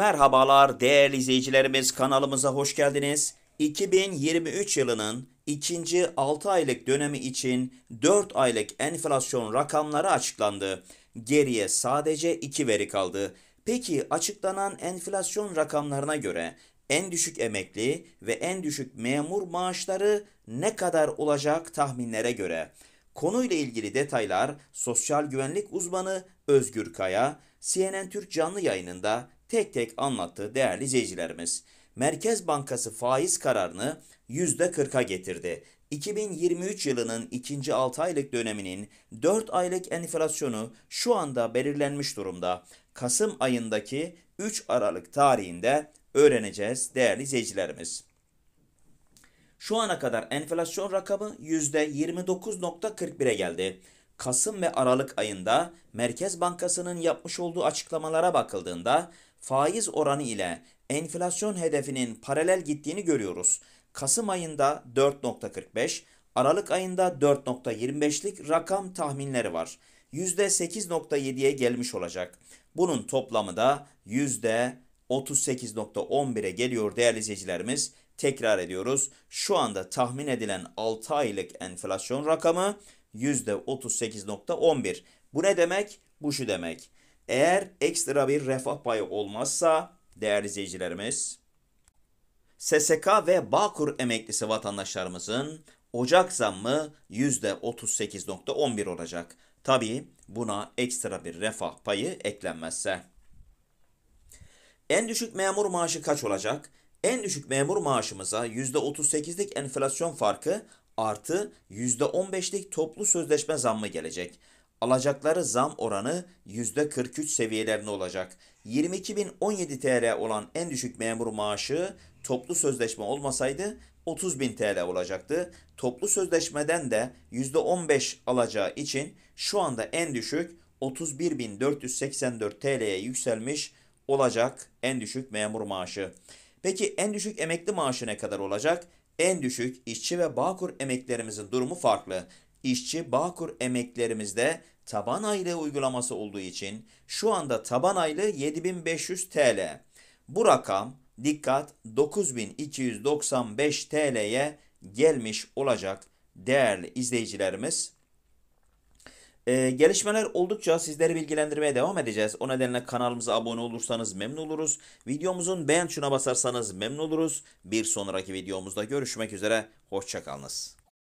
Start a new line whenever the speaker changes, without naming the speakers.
Merhabalar değerli izleyicilerimiz kanalımıza hoş geldiniz. 2023 yılının ikinci 6 aylık dönemi için 4 aylık enflasyon rakamları açıklandı. Geriye sadece 2 veri kaldı. Peki açıklanan enflasyon rakamlarına göre en düşük emekli ve en düşük memur maaşları ne kadar olacak tahminlere göre? Konuyla ilgili detaylar sosyal güvenlik uzmanı Özgür Kaya, CNN Türk canlı yayınında tek tek anlattı değerli izleyicilerimiz. Merkez Bankası faiz kararını %40'a getirdi. 2023 yılının ikinci 6 aylık döneminin 4 aylık enflasyonu şu anda belirlenmiş durumda. Kasım ayındaki 3 Aralık tarihinde öğreneceğiz değerli izleyicilerimiz. Şu ana kadar enflasyon rakamı %29.41'e geldi. Kasım ve Aralık ayında Merkez Bankası'nın yapmış olduğu açıklamalara bakıldığında faiz oranı ile enflasyon hedefinin paralel gittiğini görüyoruz. Kasım ayında 4.45, Aralık ayında 4.25'lik rakam tahminleri var. %8.7'ye gelmiş olacak. Bunun toplamı da %38.11'e geliyor değerli izleyicilerimiz. Tekrar ediyoruz. Şu anda tahmin edilen 6 aylık enflasyon rakamı %38.11. Bu ne demek? Bu şu demek. Eğer ekstra bir refah payı olmazsa değerli izleyicilerimiz SSK ve Bağkur emeklisi vatandaşlarımızın Ocak zammı %38.11 olacak. Tabi buna ekstra bir refah payı eklenmezse. En düşük memur maaşı kaç olacak? En düşük memur maaşımıza %38'lik enflasyon farkı artı %15'lik toplu sözleşme zammı gelecek. Alacakları zam oranı %43 seviyelerinde olacak. 22.017 TL olan en düşük memur maaşı toplu sözleşme olmasaydı 30.000 TL olacaktı. Toplu sözleşmeden de %15 alacağı için şu anda en düşük 31.484 TL'ye yükselmiş olacak en düşük memur maaşı. Peki en düşük emekli maaşı ne kadar olacak? En düşük işçi ve bağkur emeklerimizin durumu farklı. İşçi bağkur emeklerimizde taban aylığı uygulaması olduğu için şu anda taban aylığı 7500 TL. Bu rakam dikkat 9295 TL'ye gelmiş olacak değerli izleyicilerimiz. Ee, gelişmeler oldukça sizleri bilgilendirmeye devam edeceğiz. O nedenle kanalımıza abone olursanız memnun oluruz. Videomuzun beğen tuşuna basarsanız memnun oluruz. Bir sonraki videomuzda görüşmek üzere. Hoşçakalınız.